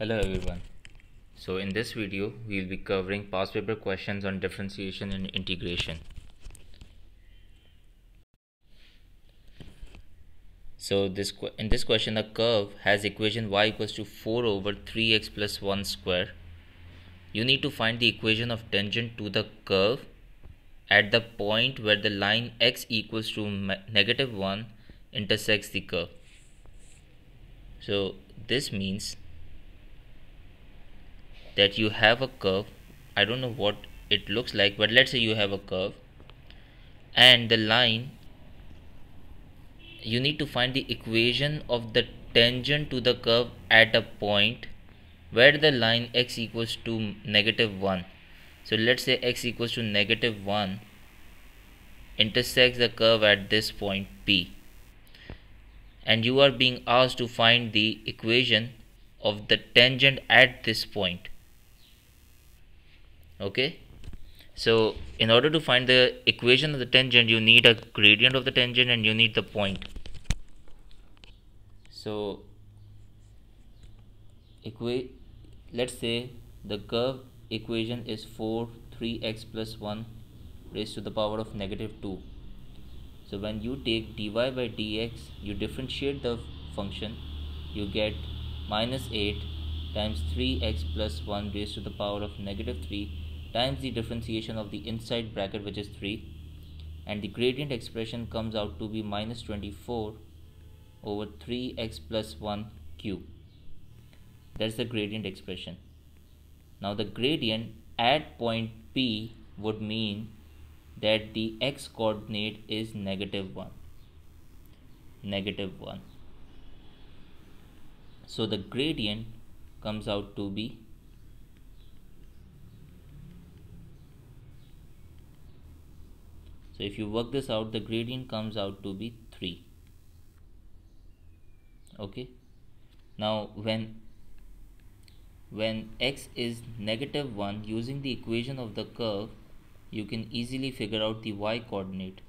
Hello everyone. So in this video we will be covering past paper questions on differentiation and integration. So this in this question a curve has equation y equals to 4 over 3x plus 1 square. You need to find the equation of tangent to the curve at the point where the line x equals to negative 1 intersects the curve. So this means that you have a curve. I don't know what it looks like but let's say you have a curve and the line you need to find the equation of the tangent to the curve at a point where the line x equals to negative 1 so let's say x equals to negative 1 intersects the curve at this point p. And you are being asked to find the equation of the tangent at this point okay? So in order to find the equation of the tangent you need a gradient of the tangent and you need the point. So equate let's say the curve equation is 4 3x plus 1 raised to the power of negative 2 so when you take dy by dx you differentiate the function. You get minus 8 times 3x plus 1 raised to the power of negative 3 times the differentiation of the inside bracket which is 3 and the gradient expression comes out to be minus 24 over 3x plus 1 cube. That's the gradient expression. Now the gradient at point P would mean that the x coordinate is negative 1 negative 1 so the gradient comes out to be so if you work this out the gradient comes out to be 3 okay? Now when when x is negative 1 using the equation of the curve you can easily figure out the y coordinate.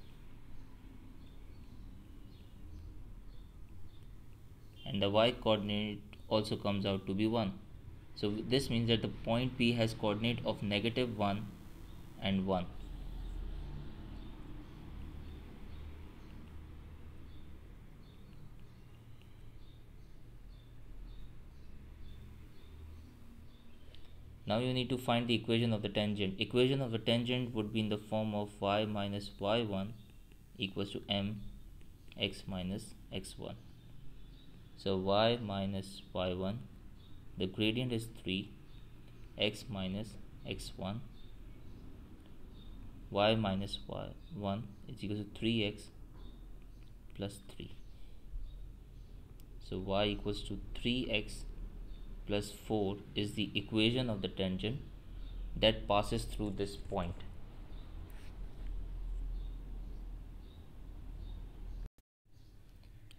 And the y coordinate also comes out to be 1 so this means that the point P has coordinate of negative 1 and 1 now you need to find the equation of the tangent. Equation of the tangent would be in the form of y minus y1 equals to m x minus x1 so y minus y1 the gradient is 3 x minus x1 y minus y1 is equal to 3x plus 3 so y equals to 3x plus 4 is the equation of the tangent that passes through this point.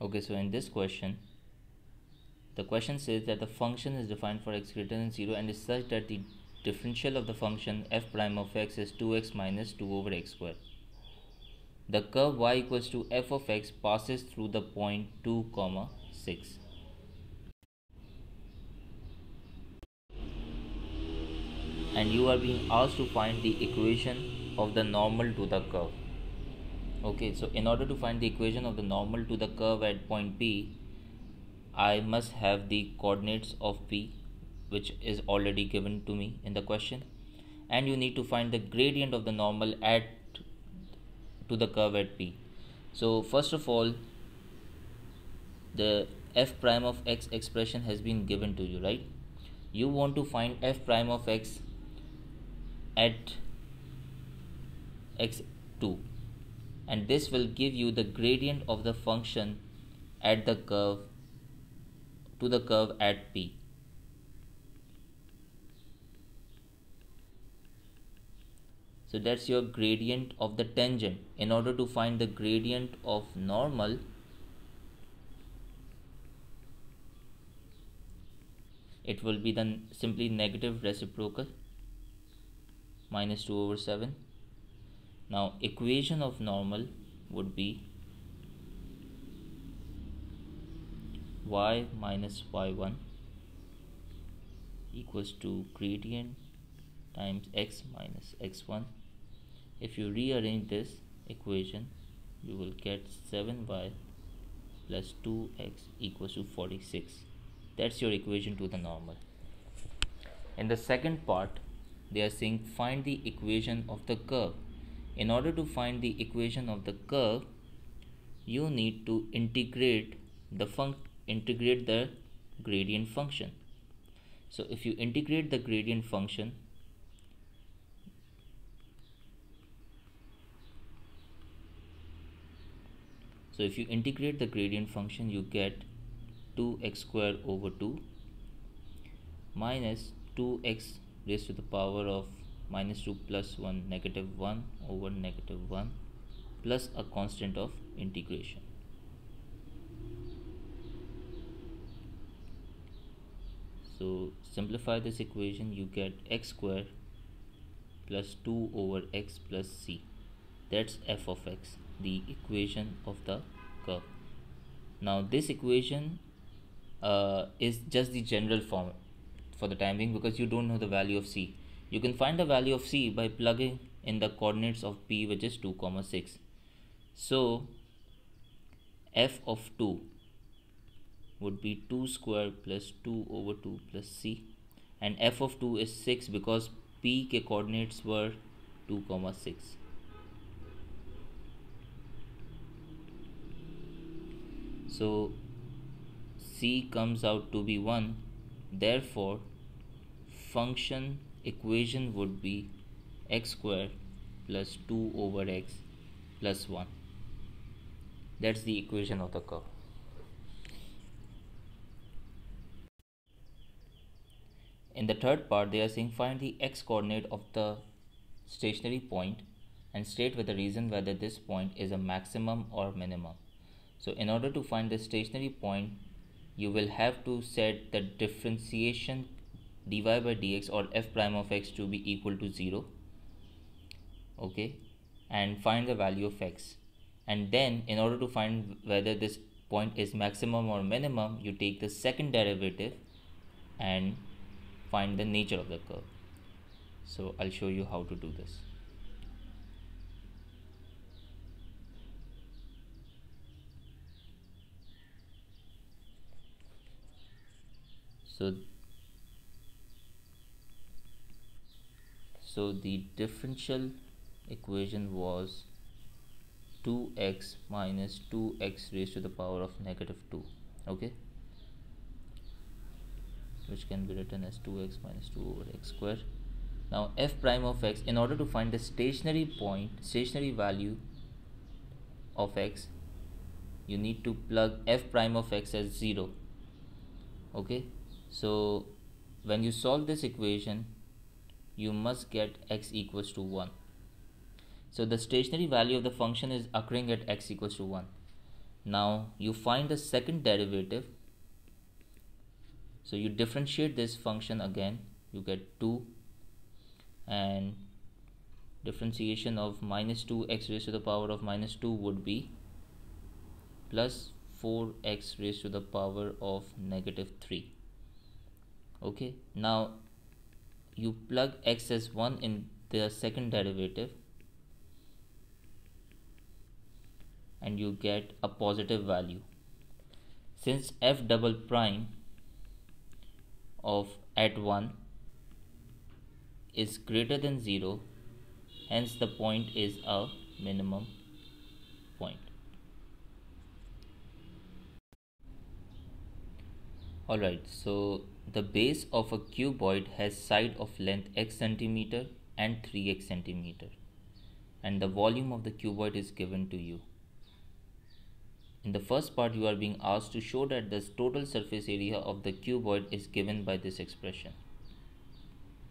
Okay, so in this question, the question says that the function is defined for x greater than 0 and is such that the differential of the function f prime of x is 2x minus 2 over x square. The curve y equals to f of x passes through the point 2 comma 6. And you are being asked to find the equation of the normal to the curve. Okay so in order to find the equation of the normal to the curve at point P I must have the coordinates of P which is already given to me in the question. And you need to find the gradient of the normal at to the curve at P. So first of all the f prime of x expression has been given to you right? You want to find f prime of x at x2 and this will give you the gradient of the function at the curve to the curve at P. So that's your gradient of the tangent. In order to find the gradient of normal, it will be then simply negative reciprocal minus 2 over 7 now equation of normal would be y minus y1 equals to gradient times x minus x1 if you rearrange this equation you will get 7y plus 2x equals to 46 that's your equation to the normal. In the second part they are saying find the equation of the curve. In order to find the equation of the curve you need to integrate the func integrate the gradient function. So if you integrate the gradient function so if you integrate the gradient function you get 2x square over 2 minus 2x raised to the power of minus 2 plus 1 negative 1 over negative 1 plus a constant of integration. So simplify this equation you get x square plus 2 over x plus c. That's f of x the equation of the curve. Now this equation uh, is just the general form for the time being because you don't know the value of c. You can find the value of c by plugging in the coordinates of p which is 2 comma 6 so f of 2 would be 2 square plus 2 over 2 plus c. And f of 2 is 6 because p के coordinates were 2 comma 6 so c comes out to be 1 therefore function equation would be x square plus 2 over x plus 1 that's the equation of the curve. In the third part they are saying find the x coordinate of the stationary point and state with a reason whether this point is a maximum or minimum. So in order to find the stationary point, you will have to set the differentiation dy by dx or f prime of x to be equal to 0 okay and find the value of x. And then in order to find whether this point is maximum or minimum you take the second derivative and find the nature of the curve. So I'll show you how to do this. So so the differential equation was 2x minus 2x raised to the power of negative 2 okay? Which can be written as 2x minus 2 over x square. Now f prime of x in order to find the stationary point stationary value of x you need to plug f prime of x as 0 okay? So when you solve this equation you must get x equals to 1 so the stationary value of the function is occurring at x equals to 1 now you find the second derivative. So you differentiate this function again. You get 2 and differentiation of minus 2 x raised to the power of minus 2 would be plus 4x raised to the power of negative 3 okay? Now you plug x as 1 in the second derivative and you get a positive value. Since f double prime of at 1 is greater than 0 hence the point is a minimum point. Alright so the base of a cuboid has side of length x centimeter and 3x centimeter and the volume of the cuboid is given to you. In the first part you are being asked to show that the total surface area of the cuboid is given by this expression.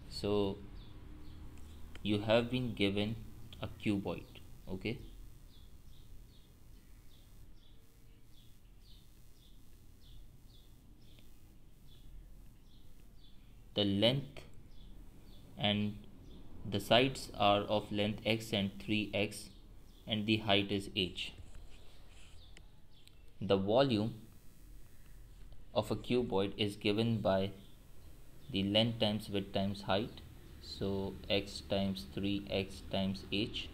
So you have been given a cuboid okay the length and the sides are of length x and 3x and the height is h. The volume of a cuboid is given by the length times width times height so x times 3x times h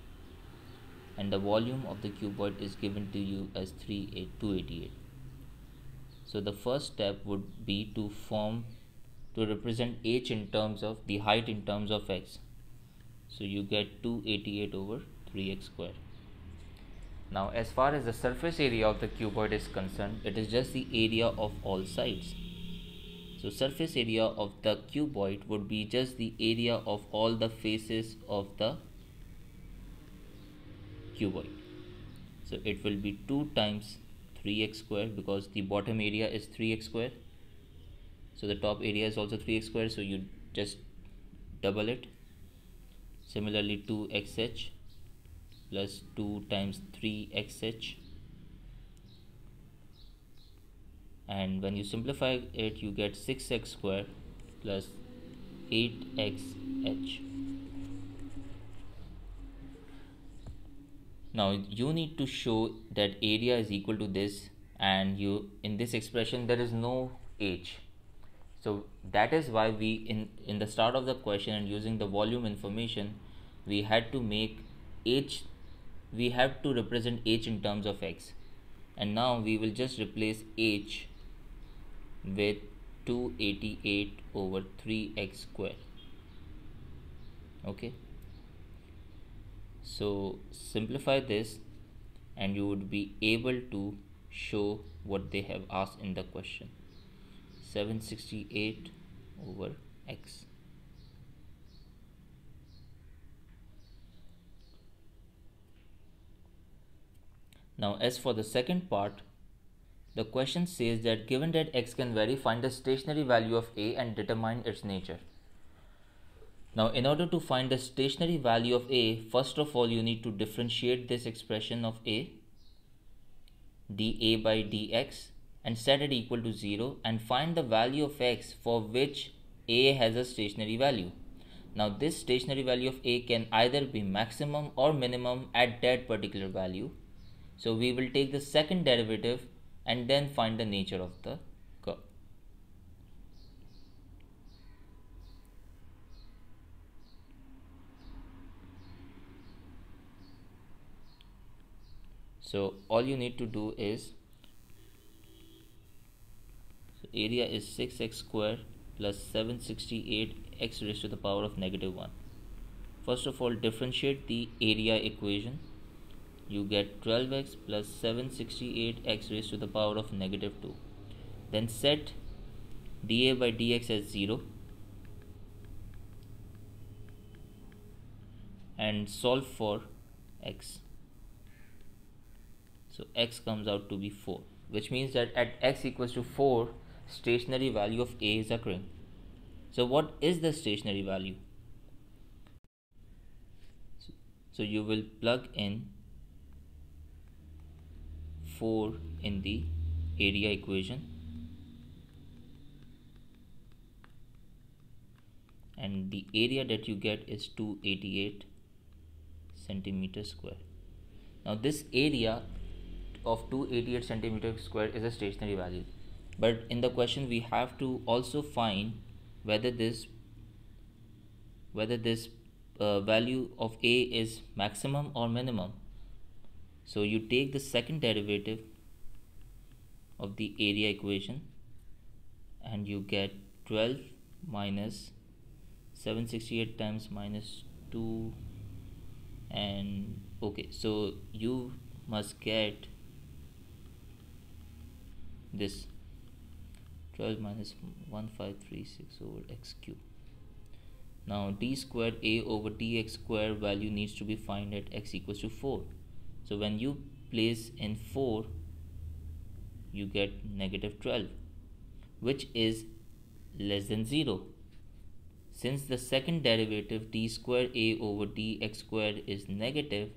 and the volume of the cuboid is given to you as 288 so the first step would be to form to represent h in terms of the height in terms of x so you get 288 over 3x square now as far as the surface area of the cuboid is concerned it is just the area of all sides so surface area of the cuboid would be just the area of all the faces of the cuboid. So it will be 2 times 3x square because the bottom area is 3x square. So the top area is also 3x square so you just double it. Similarly 2xh plus 2 times 3xh and when you simplify it you get 6x square plus 8xh now you need to show that area is equal to this and you in this expression there is no h so that is why we in in the start of the question and using the volume information we had to make h we have to represent h in terms of x. And now we will just replace h with 288 over 3x square. Okay? So simplify this and you would be able to show what they have asked in the question 768 over x now as for the second part the question says that given that x can vary, find the stationary value of a and determine its nature. Now, in order to find the stationary value of a, first of all, you need to differentiate this expression of a, dA by dx, and set it equal to 0 and find the value of x for which a has a stationary value. Now, this stationary value of a can either be maximum or minimum at that particular value. So, we will take the second derivative and then find the nature of the curve. So all you need to do is area is 6x square plus 768 x raised to the power of negative 1. First of all differentiate the area equation. You get 12x plus 768x raised to the power of negative 2 then set dA by dx as 0 and solve for x. So x comes out to be 4 which means that at x equals to 4 stationary value of a is occurring so what is the stationary value? So you will plug in 4 in the area equation and the area that you get is 288 centimeter square. Now this area of 288 centimeter square is a stationary value but in the question we have to also find whether this whether this uh, value of a is maximum or minimum. So you take the second derivative of the area equation and you get 12 minus 768 times minus 2 and okay so you must get this 12 minus 1536 over x cube. Now d squared a over dx square value needs to be found at x equals to 4 so when you place in 4 you get negative 12 which is less than 0 since the second derivative d squared a over dx squared is negative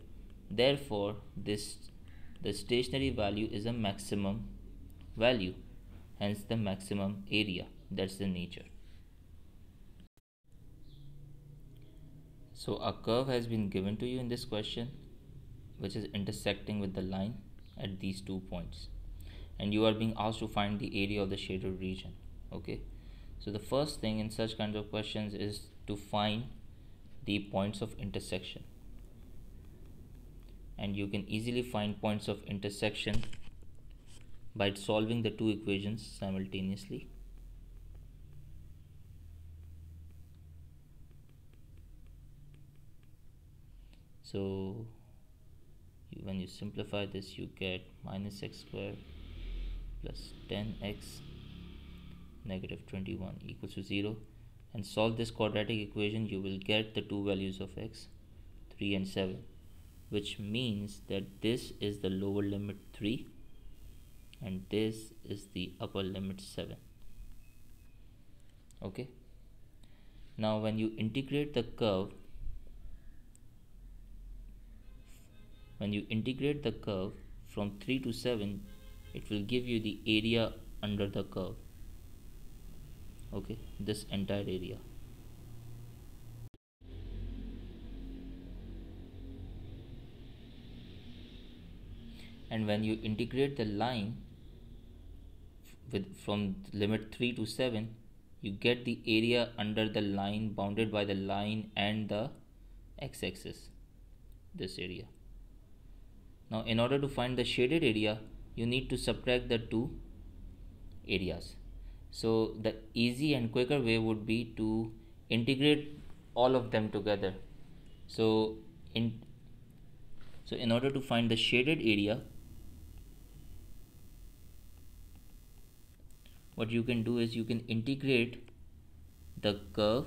therefore this the stationary value is a maximum value hence the maximum area. That's the nature. So a curve has been given to you in this question which is intersecting with the line at these two points. And you are being asked to find the area of the shaded region. Okay? So the first thing in such kinds of questions is to find the points of intersection. And you can easily find points of intersection by solving the two equations simultaneously. So when you simplify this you get minus x squared plus 10x negative 21 equals to 0 and solve this quadratic equation you will get the two values of x 3 and 7 which means that this is the lower limit 3 and this is the upper limit 7 okay? Now when you integrate the curve when you integrate the curve from 3 to 7 it will give you the area under the curve. Okay? This entire area. And when you integrate the line with from limit 3 to 7 you get the area under the line bounded by the line and the x-axis this area. Now in order to find the shaded area you need to subtract the two areas. So the easy and quicker way would be to integrate all of them together. So in so in order to find the shaded area what you can do is you can integrate the curve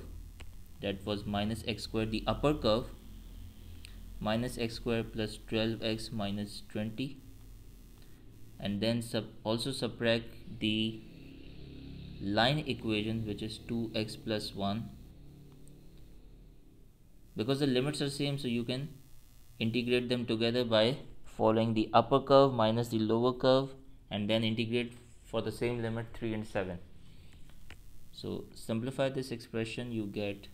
that was minus x square the upper curve minus x square plus 12x minus 20 and then sub also subtract the line equation which is 2x plus 1 because the limits are same so you can integrate them together by following the upper curve minus the lower curve and then integrate for the same limit 3 and 7 so simplify this expression you get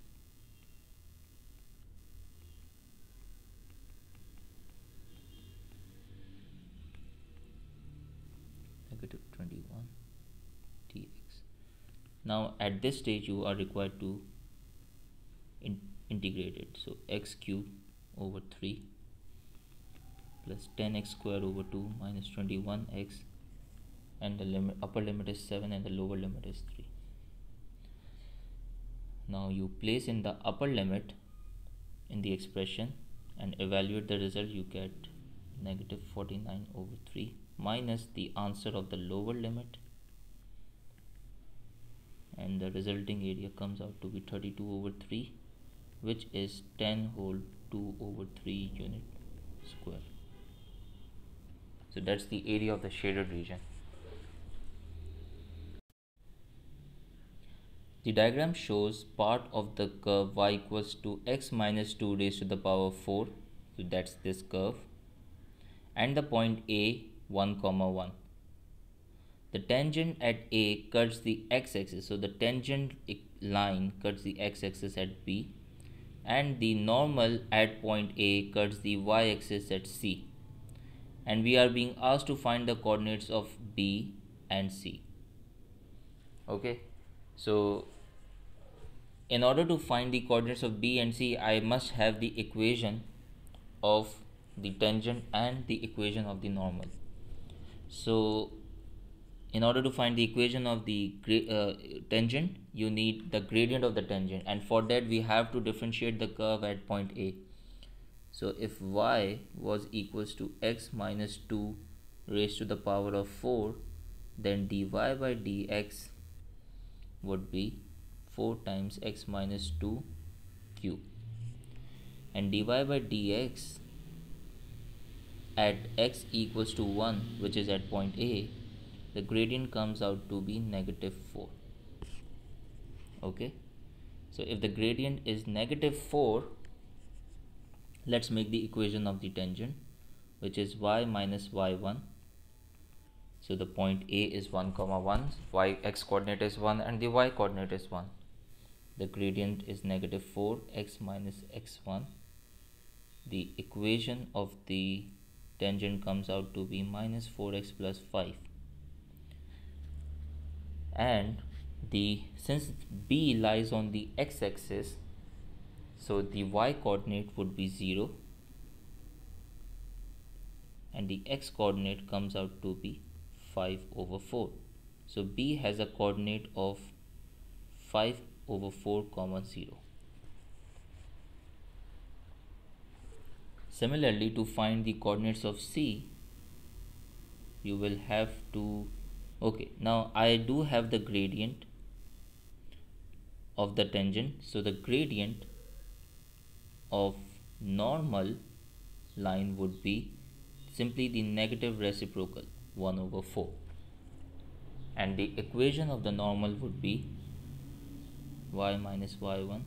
negative 21 dx. Now at this stage you are required to in integrate it. So x cube over 3 plus 10x square over 2 minus 21x and the limit upper limit is 7 and the lower limit is 3 now you place in the upper limit in the expression and evaluate the result you get negative 49 over 3 minus the answer of the lower limit. And the resulting area comes out to be 32 over 3 which is 10 whole 2 over 3 unit square. So that's the area of the shaded region The diagram shows part of the curve y equals to x minus 2 raised to the power 4 so that's this curve and the point a 1 comma 1 the tangent at a cuts the x-axis so the tangent line cuts the x-axis at b and the normal at point a cuts the y-axis at c. And we are being asked to find the coordinates of b and c. Okay so in order to find the coordinates of b and c I must have the equation of the tangent and the equation of the normal. So in order to find the equation of the uh, tangent you need the gradient of the tangent. And for that we have to differentiate the curve at point a. So if y was equals to x minus 2 raised to the power of 4 then dy by dx would be 4 times x minus 2 cube and dy by dx at x equals to 1 which is at point A the gradient comes out to be negative 4 okay? So if the gradient is negative 4 let's make the equation of the tangent which is y minus y1 so the point A is 1 comma 1 y x coordinate is 1 and the y coordinate is 1 the gradient is negative 4 x minus x1 the equation of the tangent comes out to be minus 4x plus 5 and the since b lies on the x-axis so the y coordinate would be 0 and the x coordinate comes out to be 5 over 4 so b has a coordinate of 5 over 4 comma 0 similarly to find the coordinates of c you will have to okay now I do have the gradient of the tangent. So the gradient of normal line would be simply the negative reciprocal 1 over 4 and the equation of the normal would be y minus y1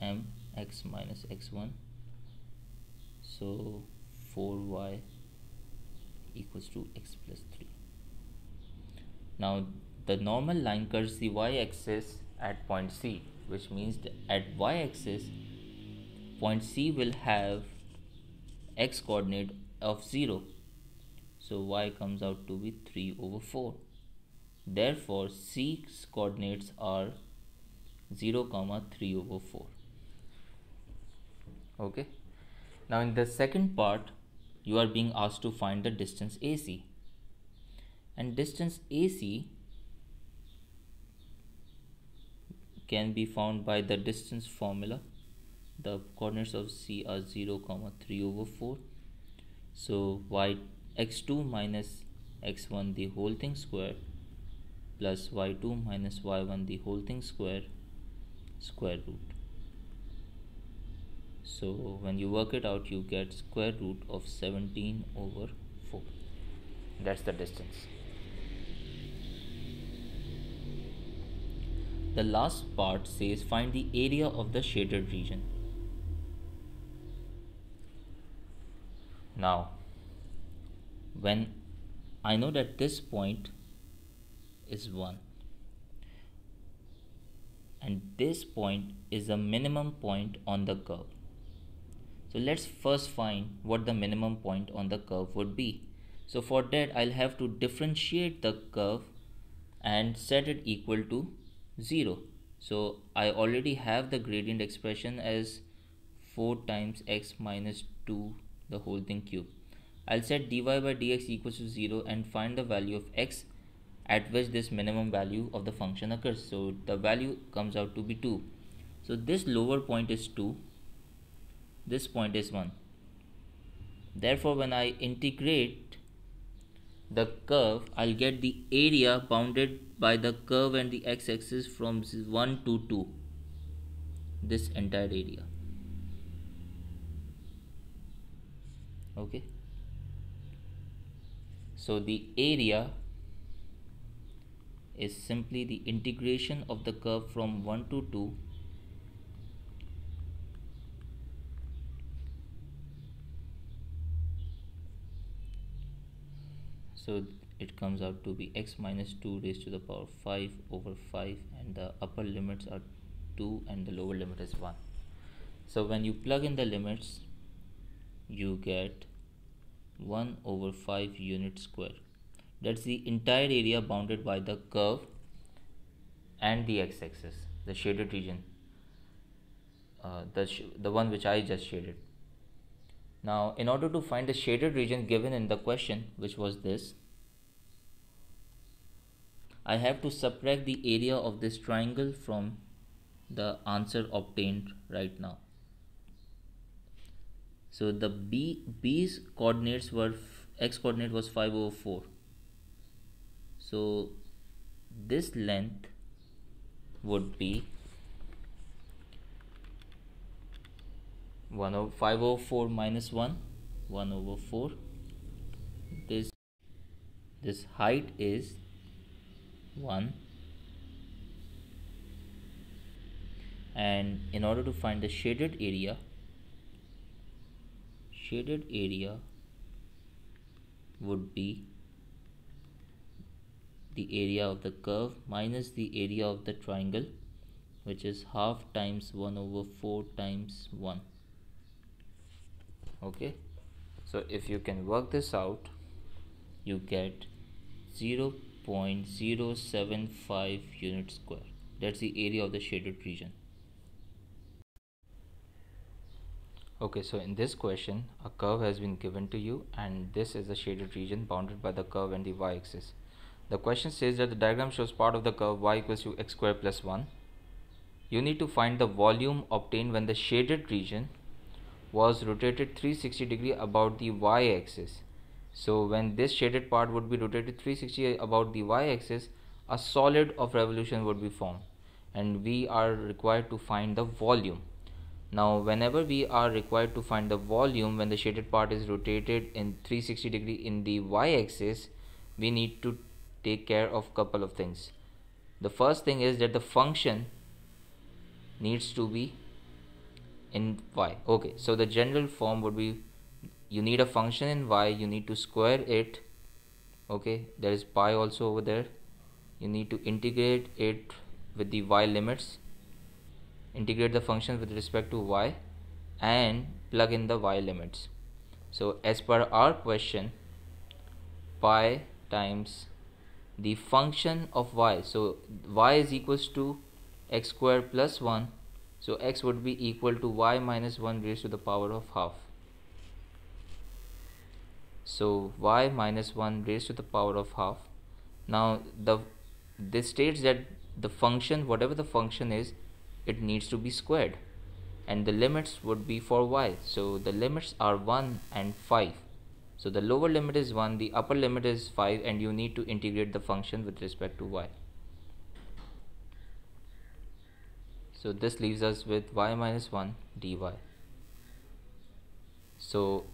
m x minus x1 so 4y equals to x plus 3 now the normal line cuts the y-axis at point C which means at y-axis point C will have x coordinate of 0 so y comes out to be 3 over 4 therefore C's coordinates are 0 comma 3 over 4 okay? Now in the second part you are being asked to find the distance AC and distance AC can be found by the distance formula. The coordinates of C are 0 comma 3 over 4 so y x2 minus x1 the whole thing square plus y2 minus y1 the whole thing square square root. So when you work it out you get square root of 17 over 4 that's the distance. The last part says find the area of the shaded region. Now when I know that this point is 1 and this point is a minimum point on the curve so let's first find what the minimum point on the curve would be. So for that I'll have to differentiate the curve and set it equal to 0. So I already have the gradient expression as 4 times x minus 2 the whole thing cube. I'll set dy by dx equals to 0 and find the value of x at which this minimum value of the function occurs. So the value comes out to be 2. So this lower point is 2 this point is 1 therefore when I integrate the curve I'll get the area bounded by the curve and the x-axis from 1 to 2 this entire area okay so the area is simply the integration of the curve from 1 to 2 so it comes out to be x minus 2 raised to the power 5 over 5 and the upper limits are 2 and the lower limit is 1 so when you plug in the limits you get 1 over 5 unit square that's the entire area bounded by the curve and the x-axis the shaded region uh, the, sh the one which I just shaded now, in order to find the shaded region given in the question, which was this, I have to subtract the area of this triangle from the answer obtained right now. So the B B's coordinates were x coordinate was 5 over 4. So this length would be 1 over 5 over 4 minus 1 1 over 4 this this height is 1 and in order to find the shaded area shaded area would be the area of the curve minus the area of the triangle which is half times 1 over 4 times 1 okay? So if you can work this out you get 0 0.075 unit square. That's the area of the shaded region okay so in this question a curve has been given to you and this is the shaded region bounded by the curve and the y-axis the question says that the diagram shows part of the curve y equals to x square plus 1 you need to find the volume obtained when the shaded region was rotated 360 degree about the y-axis so when this shaded part would be rotated 360 about the y-axis a solid of revolution would be formed and we are required to find the volume now whenever we are required to find the volume when the shaded part is rotated in 360 degree in the y-axis we need to take care of couple of things. The first thing is that the function needs to be in y. Okay so the general form would be you need a function in y you need to square it. Okay there is pi also over there. You need to integrate it with the y limits integrate the function with respect to y and plug in the y limits. So as per our question pi times the function of y. So y is equals to x square plus 1 so x would be equal to y minus 1 raised to the power of half. So y minus 1 raised to the power of half. Now the this states that the function whatever the function is it needs to be squared. And the limits would be for y. So the limits are 1 and 5 so the lower limit is 1 the upper limit is 5 and you need to integrate the function with respect to y. So this leaves us with y minus 1 dy. So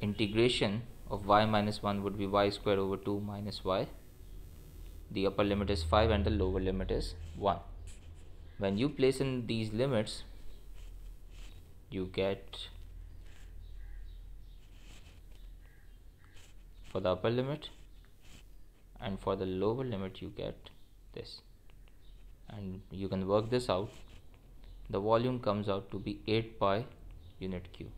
integration of y minus 1 would be y square over 2 minus y the upper limit is 5 and the lower limit is 1 when you place in these limits you get for the upper limit and for the lower limit you get this. And you can work this out. The volume comes out to be 8 pi unit cube